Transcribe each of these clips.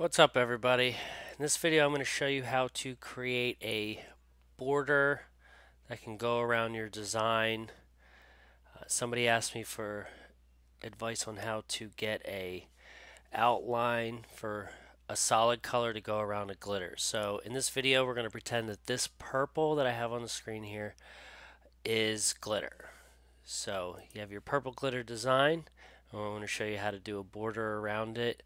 What's up everybody? In this video I'm going to show you how to create a border that can go around your design. Uh, somebody asked me for advice on how to get a outline for a solid color to go around a glitter. So in this video we're going to pretend that this purple that I have on the screen here is glitter. So you have your purple glitter design. I'm going to show you how to do a border around it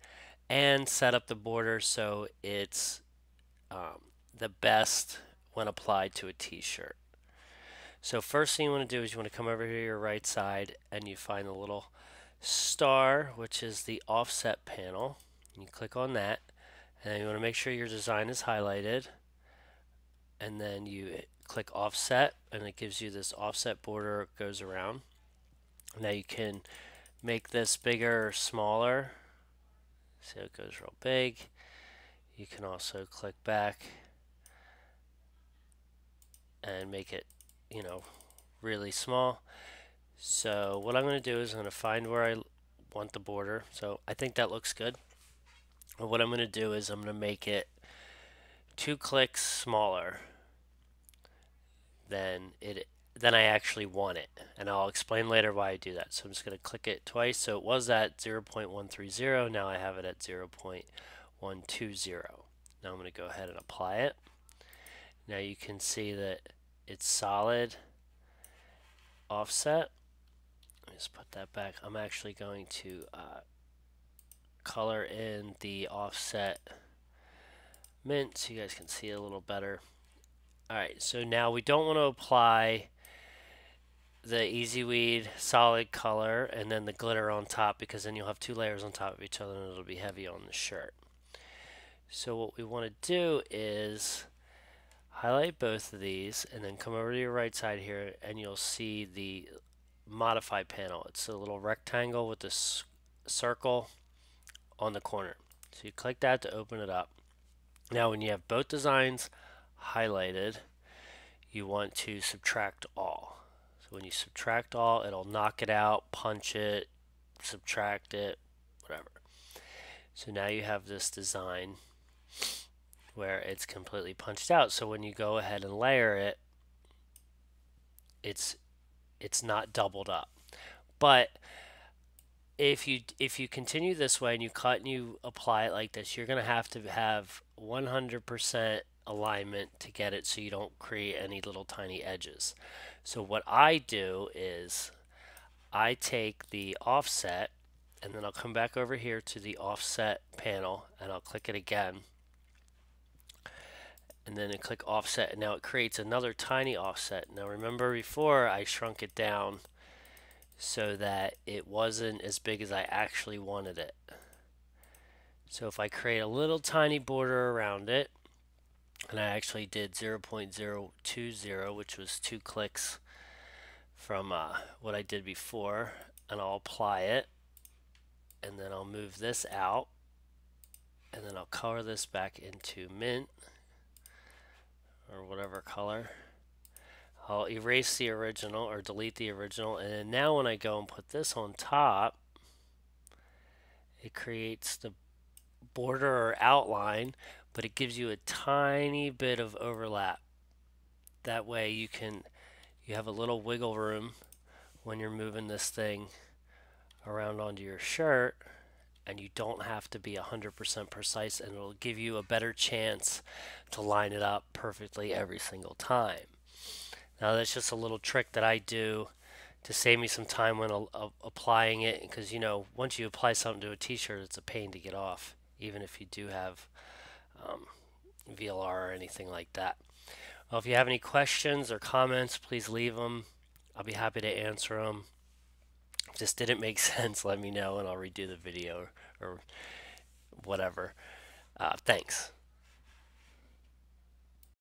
and set up the border so it's um, the best when applied to a t-shirt. So first thing you want to do is you want to come over here to your right side and you find the little star which is the offset panel. You click on that and you want to make sure your design is highlighted and then you click offset and it gives you this offset border goes around. Now you can make this bigger or smaller How it goes real big. You can also click back and make it, you know, really small. So what I'm going to do is I'm going to find where I want the border. So I think that looks good. What I'm going to do is I'm going to make it two clicks smaller than it then I actually want it. And I'll explain later why I do that. So I'm just going to click it twice. So it was at 0.130. Now I have it at 0.120. Now I'm going to go ahead and apply it. Now you can see that it's solid offset. Let's put that back. I'm actually going to uh, color in the offset mint so you guys can see it a little better. Alright, so now we don't want to apply the EasyWeed solid color and then the glitter on top because then you'll have two layers on top of each other and it'll be heavy on the shirt. So what we want to do is highlight both of these and then come over to your right side here and you'll see the modify panel. It's a little rectangle with this circle on the corner. So you click that to open it up. Now when you have both designs highlighted, you want to subtract all when you subtract all, it'll knock it out, punch it, subtract it, whatever. So now you have this design where it's completely punched out. So when you go ahead and layer it, it's it's not doubled up. But if you if you continue this way and you cut and you apply it like this, you're going to have to have 100% alignment to get it so you don't create any little tiny edges. So what I do is I take the offset and then I'll come back over here to the offset panel and I'll click it again and then I click offset and now it creates another tiny offset. Now remember before I shrunk it down so that it wasn't as big as I actually wanted it. So if I create a little tiny border around it and I actually did 0.020 which was two clicks from uh, what I did before and I'll apply it and then I'll move this out and then I'll color this back into mint or whatever color. I'll erase the original or delete the original and now when I go and put this on top it creates the border or outline but it gives you a tiny bit of overlap. That way you can you have a little wiggle room when you're moving this thing around onto your shirt and you don't have to be 100% precise and it'll give you a better chance to line it up perfectly every single time. Now that's just a little trick that I do to save me some time when applying it because you know once you apply something to a t-shirt it's a pain to get off even if you do have um, VLR or anything like that. Well, if you have any questions or comments, please leave them. I'll be happy to answer them. If this didn't make sense, let me know and I'll redo the video or, whatever. Uh, thanks.